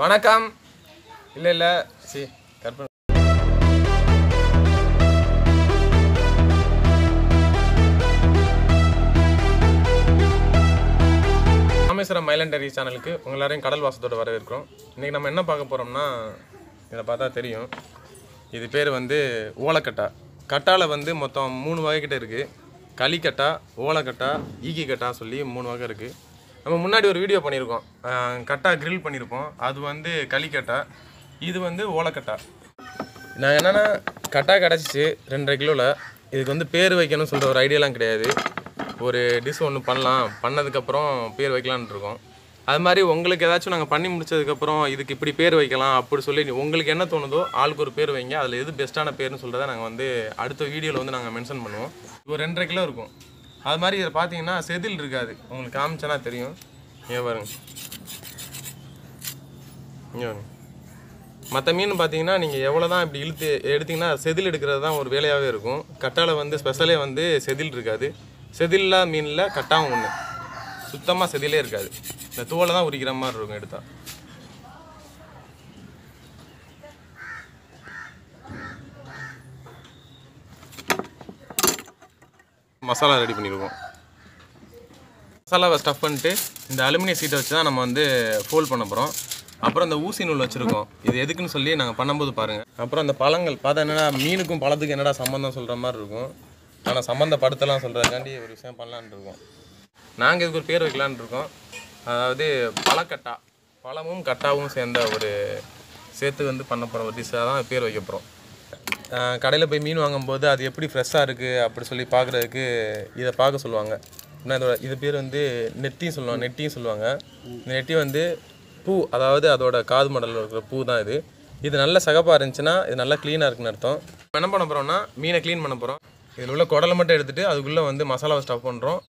வணக்கம். இல்லை இல்லை. சி கற்பனை. ராமேஸ்வரம் மைலண்டரி சேனலுக்கு உங்கள் எல்லாரையும் கடல் வாசத்தோட வரவேற்கிறோம். இன்றைக்கி நம்ம என்ன பார்க்க போகிறோம்னா இதை பார்த்தா தெரியும். இது பேர் வந்து ஓலக்கட்டா. கட்டாவில் வந்து மொத்தம் மூணு வகைக்கிட்ட இருக்குது களிக்கட்டா ஓலக்கட்டா ஈக்கி கட்டா சொல்லி மூணு வகை இருக்குது நம்ம முன்னாடி ஒரு வீடியோ பண்ணியிருக்கோம். கட்டா கிரில் பண்ணியிருப்போம். அது வந்து களிக்கட்டா இது வந்து ஓலக்கட்டா. நான் என்னென்னா கட்டா கிடச்சிச்சு ரெண்டரை கிலோவில் இதுக்கு வந்து பேர் வைக்கணும்னு சொல்கிற ஒரு ஐடியாலாம் கிடையாது. ஒரு டிஷ் ஒன்று பண்ணலாம். பண்ணதுக்கப்புறம் பேர் வைக்கலான் இருக்கோம். அது மாதிரி உங்களுக்கு ஏதாச்சும் நாங்கள் பண்ணி முடிச்சதுக்கப்புறம் இதுக்கு இப்படி பேர் வைக்கலாம் அப்படி சொல்லி உங்களுக்கு என்ன தோணுதோ ஆளுக்கு ஒரு பேர் வைங்க. அதில் எது பெஸ்ட்டான பேர்னு சொல்கிறத நாங்கள் வந்து அடுத்த வீடியோவில் வந்து நாங்கள் மென்ஷன் பண்ணுவோம். ஒரு ரெண்டரை கிலோ இருக்கும். அது மாதிரி இதில் பார்த்தீங்கன்னா செதில் இருக்காது. உங்களுக்கு காமிச்சனா தெரியும். ஏன் பாருங்க. இங்கே பாருங்க. மற்ற மீன் பார்த்தீங்கன்னா நீங்கள் எவ்வளோ தான் இப்படி இழுத்து எடுத்தீங்கன்னா செதில் எடுக்கிறது தான் ஒரு வேலையாகவே இருக்கும். கட்டாவில் வந்து ஸ்பெஷலே வந்து செதில் இருக்காது. செதில்லா மீனில் கட்டாவும் ஒன்று சுத்தமாக செதிலே இருக்காது. இந்த தோலை தான் உரிக்கிற மாதிரி இருக்கும் எடுத்தால் மசாலா ரெடி பண்ணியிருக்கோம் மசாலாவை ஸ்டஃப் பண்ணிட்டு இந்த அலுமினிய சீட்டை வச்சு தான் நம்ம வந்து ஃபோல்ட் பண்ண போகிறோம் அப்புறம் இந்த ஊசி நூல் வச்சுருக்கோம். இது எதுக்குன்னு சொல்லி நாங்கள் பண்ணும்போது பாருங்கள் அப்புறம் அந்த பழங்கள் பார்த்தா என்னடா மீனுக்கும் பழத்துக்கும் என்னடா சம்மந்தம் சொல்கிற மாதிரி இருக்கும். ஆனால் சம்மந்தப்படுத்தலாம் சொல்கிறதுக்காண்டி ஒரு விஷயம் பண்ணலான்னு இருக்கோம். நாங்கள் இதுக்கு ஒரு பேர் வைக்கலான்னு இருக்கோம். அதாவது பழக்கட்டா பழமும் கட்டாவும் சேர்ந்த ஒரு சேர்த்து வந்து பண்ண போகிற ஒரு டிஷ்ஷாக தான் பேர் வைக்க போகிறோம் கடையில் போய் மீன் வாங்கும்போது அது எப்படி ஃப்ரெஷ்ஷாக இருக்குது அப்படி சொல்லி பார்க்குறதுக்கு இதை பார்க்க சொல்லுவாங்க. இன்னும் இதோட இது பேர் வந்து நெட்டியும் சொல்லுவாங்க நெட்டியும் சொல்லுவாங்க. இந்த நெட்டி வந்து பூ அதாவது அதோட காது மடலில் இருக்கிற பூ தான் இது. இது நல்ல சகப்பாக இருந்துச்சுன்னா இது நல்லா க்ளீனாக இருக்குன்னு அர்த்தம். நம்ம என்ன பண்ண போகிறோம்னா மீனை க்ளீன் பண்ண போகிறோம் இதில் உள்ள குடலை மட்டும் எடுத்துகிட்டு அதுக்குள்ளே வந்து மசாலாவை ஸ்டஃப் பண்ணுறோம்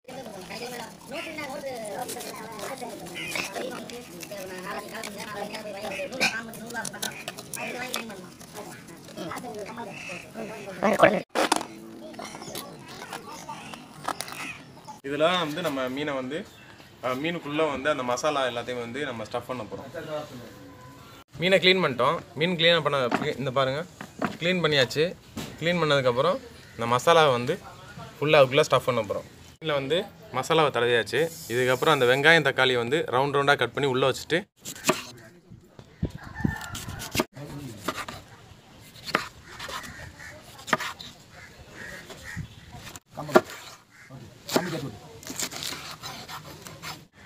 இதில் வந்து நம்ம மீனை வந்து மீனுக்குள்ளே வந்து அந்த மசாலா எல்லாத்தையும் வந்து நம்ம ஸ்டஃப் பண்ண போகிறோம் மீனை க்ளீன் பண்ணிட்டோம். மீன் க்ளீன் பண்ண இந்த பாருங்கள் க்ளீன் பண்ணியாச்சு. க்ளீன் பண்ணதுக்கப்புறம் இந்த மசாலாவை வந்து ஃபுல்லாக அதுக்குள்ளே ஸ்டஃப் பண்ண போகிறோம் மீனில் வந்து மசாலாவை தடவியாச்சு. இதுக்கப்புறம் அந்த வெங்காயம் தக்காளி வந்து ரவுண்ட் ரவுண்டாக கட் பண்ணி உள்ளே வச்சுட்டு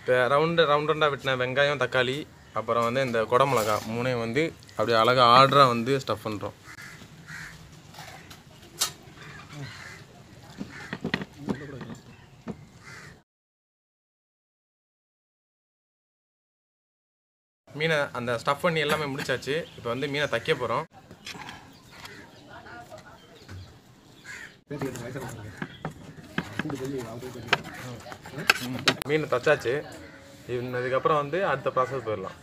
இப்போ ரவுண்டு ரவுண்ட் ரவுண்டாக வெட்டின வெங்காயம் தக்காளி அப்புறம் வந்து இந்த குடமிளகா மூணையும் வந்து அப்படியே அழகாக ஆர்டராக வந்து ஸ்டஃப் பண்ணுறோம் மீனை அந்த ஸ்டஃப் பண்ணி எல்லாமே முடிச்சாச்சு. இப்போ வந்து மீனை தைக்க போகிறோம் மீன் தச்சாச்சு. இன்னும் இதுக்கப்புறம் வந்து அடுத்த ப்ராசஸ் போயிடலாம்.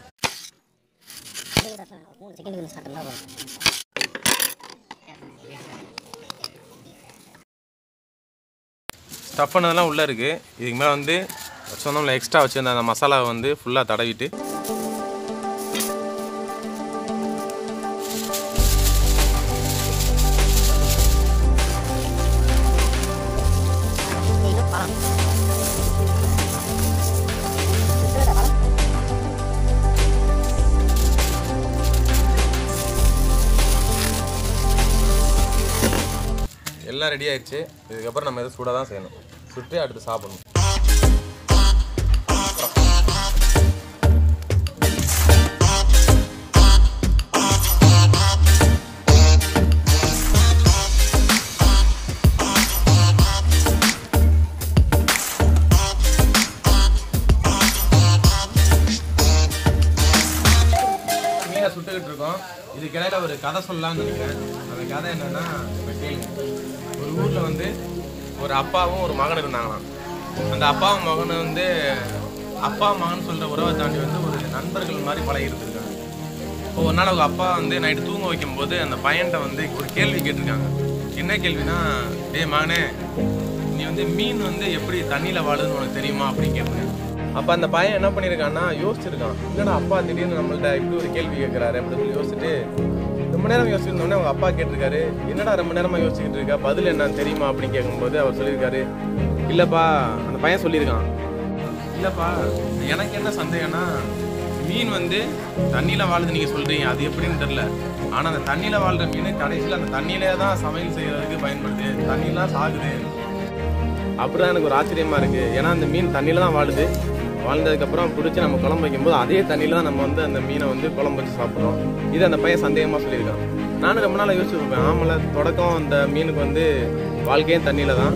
ஸ்டஃப் பண்ணதெல்லாம் உள்ளே இருக்குது இதுக்கு மேலே வந்து சொன்னோம்ல எக்ஸ்ட்ரா வச்சுருந்த அந்த மசாலாவை வந்து ஃபுல்லாக தடவிட்டு. எல்லாம் ரெடி ஆயிடுச்சு. இதுக்கப்புறம் நம்ம எதை சூடாக தான் செய்யணும். சுட்டு அடுத்து சாப்பிடணும். மீனை சுட்டுக்கிட்டு இருக்கோம். இதுக்கு இடையில ஒரு கதை சொல்லலாம்னு நினைக்கிறேன். அந்த கதை என்னன்னா கேளுங்க ஒரு ஊர்ல வந்து ஒரு அப்பாவும் ஒரு மகன் இருந்தாங்களாம். அந்த அப்பாவும் மகனும் வந்து அப்பா மகன் சொல்ற உறவை தாண்டி வந்து ஒரு நண்பர்கள் மாதிரி பழகி இருந்திருக்காங்க இப்போ ஒரு நாள் அவங்க அப்பா வந்து நைட்டு தூங்க வைக்கும்போது அந்த பையன்கிட்ட வந்து ஒரு கேள்வி கேட்டிருக்காங்க. என்ன கேள்வினா டேய் மகனே நீ வந்து மீன் வந்து எப்படி தண்ணியில் வாழுதுன்னு உனக்கு தெரியுமா? அப்படின்னு கேட்டிருக்காங்க அப்போ அந்த பையன் என்ன பண்ணியிருக்கான்னா யோசிச்சிருக்கான். என்னடா அப்பா திடீர்னு நம்மள்ட்ட இப்படி ஒரு கேள்வி கேட்குறாரு அப்படின்னு சொல்லி யோசிச்சுட்டு ரொம்ப நேரம் யோசிச்சிருந்தோடனே அவங்க அப்பா கேட்டிருக்காரு. என்னடா ரொம்ப நேரமா யோசிச்சுக்கிட்டு இருக்க? பதில் என்னன்னு தெரியுமா? அப்படின்னு கேட்கும்போது அவர் சொல்லியிருக்காரு. இல்லப்பா. அந்த பையன் சொல்லியிருக்கான். இல்லப்பா எனக்கு என்ன சந்தேகம்னா மீன் வந்து தண்ணியில வாழுது நீங்க சொல்றீங்க. அது எப்படின்னு தெரியல. ஆனா அந்த தண்ணியில வாழ்ற மீன் கடைசியில அந்த தண்ணியிலே தான் சமையல் செய்யறதுக்கு பயன்படுது. தண்ணிலாம் சாகுது. அப்படிதான் எனக்கு ஒரு ஆச்சரியமா இருக்கு. ஏன்னா அந்த மீன் தண்ணியில தான் வாழுது. வாழ்ந்ததுக்கப்புறம் பிடிச்சி நம்ம குழம்பு வைக்கும்போது அதே தண்ணியில் தான் நம்ம வந்து அந்த மீனை வந்து குழம்பு வச்சு சாப்பிட்றோம் இது அந்த பையன் சந்தேகமாக சொல்லியிருக்கான். நானும் ரொம்ப நாளாக யோசிச்சுருப்பேன் ஆமல தொடக்கம் அந்த மீனுக்கு வந்து வாழ்க்கையும் தண்ணியில் தான்.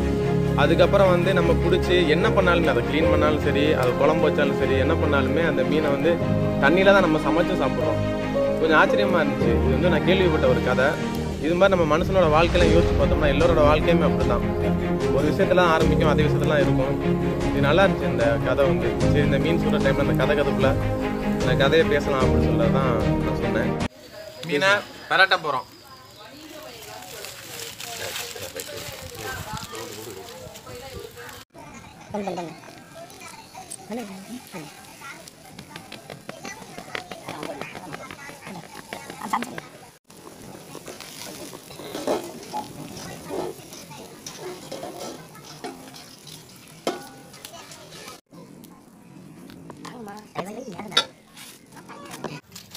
அதுக்கப்புறம் வந்து நம்ம பிடிச்சி என்ன பண்ணாலுமே அதை க்ளீன் பண்ணாலும் சரி அதை குழம்பு வச்சாலும் சரி என்ன பண்ணாலுமே அந்த மீனை வந்து தண்ணியில் தான் நம்ம சமைச்சு சாப்பிட்றோம். கொஞ்சம் ஆச்சரியமாக இருந்துச்சு. இது வந்து நான் கேள்விப்பட்ட ஒரு கதை. இது மாதிரி நம்ம மனுஷனோட வாழ்க்கையில யோசிச்சு பார்த்தோம்னா எல்லாரோட வாழ்க்கையுமே அப்படிதான். ஒரு விஷயத்தெல்லாம் ஆரம்பிக்கும் அதே விஷயத்தெல்லாம் இருக்கும். இது நல்லா இருந்துச்சு இந்த கதை வந்து. சரி இந்த மீன் சொல்ற டைம்ல அந்த கதை கதைக்குள்ள இந்த கதையை பேசலாம் அப்படின்னு சொல்லதான் நான் சொன்னேன். மீனை பரட்ட போறோம்.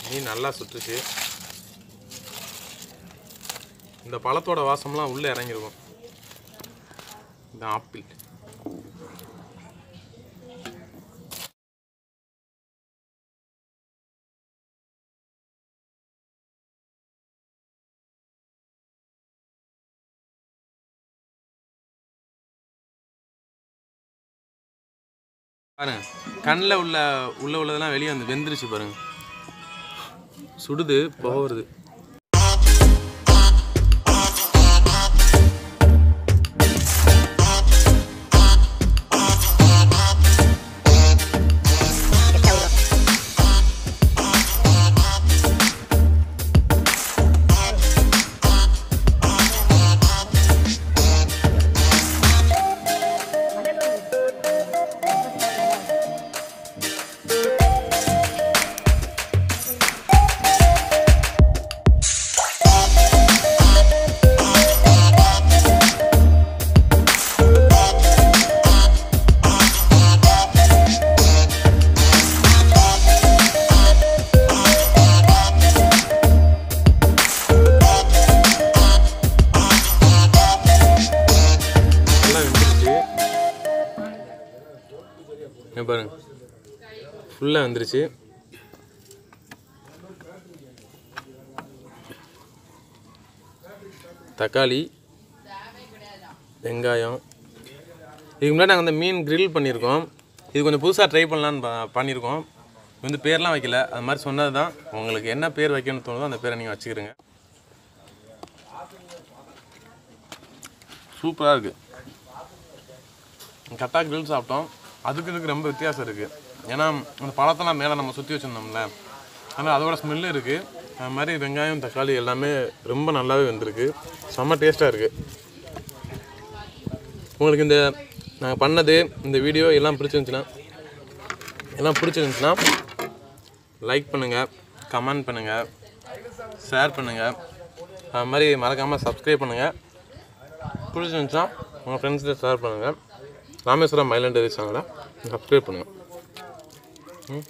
மீன் நல்லா சுட்டுச்சு இந்த பழத்தோட வாசம்லாம் உள்ளே இறங்கிருக்கும். இந்த ஆப்பிள். பாருங்க கண்ணில் உள்ள உள்ள உள்ளதெல்லாம் வெளியே வந்து வெந்துருச்சு பாருங்க. சுடுது போகிறது பாருங்க. ஃபுல்லாக வந்துருச்சு. தக்காளி வெங்காயம். இதுக்கு முன்னாடி நாங்கள் அந்த மீன் கிரில் பண்ணியிருக்கோம். இது கொஞ்சம் புதுசாக ட்ரை பண்ணலான்னு பண்ணியிருக்கோம். வந்து பேர்லாம் வைக்கல. அது மாதிரி சொன்னது தான் உங்களுக்கு என்ன பேர் வைக்கணும்னு தோணுதோ அந்த பேரை நீங்கள் வச்சுக்கிறீங்க. சூப்பராக இருக்குது கட்டாக கிரில் சாப்பிட்டோம். அதுக்கு இதுக்கு ரொம்ப வித்தியாசம் இருக்குது ஏன்னா அந்த பழத்தெல்லாம் மேலே நம்ம சுற்றி வச்சுருந்தோம்ல ஆனால் அதோட ஸ்மெல்லு இருக்குது அது மாதிரி வெங்காயம் தக்காளி எல்லாமே ரொம்ப நல்லாவே வந்திருக்கு. செம்ம டேஸ்ட்டாக இருக்குது உங்களுக்கு இந்த நாங்கள் பண்ணது இந்த வீடியோ எல்லாம் பிடிச்சிருந்துச்சுன்னா எல்லாம் பிடிச்சிருந்துச்சுன்னா லைக் பண்ணுங்கள் கமெண்ட் பண்ணுங்கள் ஷேர் பண்ணுங்கள் அது மாதிரி மறக்காமல் சப்ஸ்கிரைப் பண்ணுங்கள் பிடிச்சிருந்துச்சுன்னா உங்கள் ஃப்ரெண்ட்ஸ்கிட்ட ஷேர் பண்ணுங்கள் ராமேஸ்வரம் மைலாண்ட் சேனலை சப்ஸ்கிரைப் பண்ணுங்கள் ம்.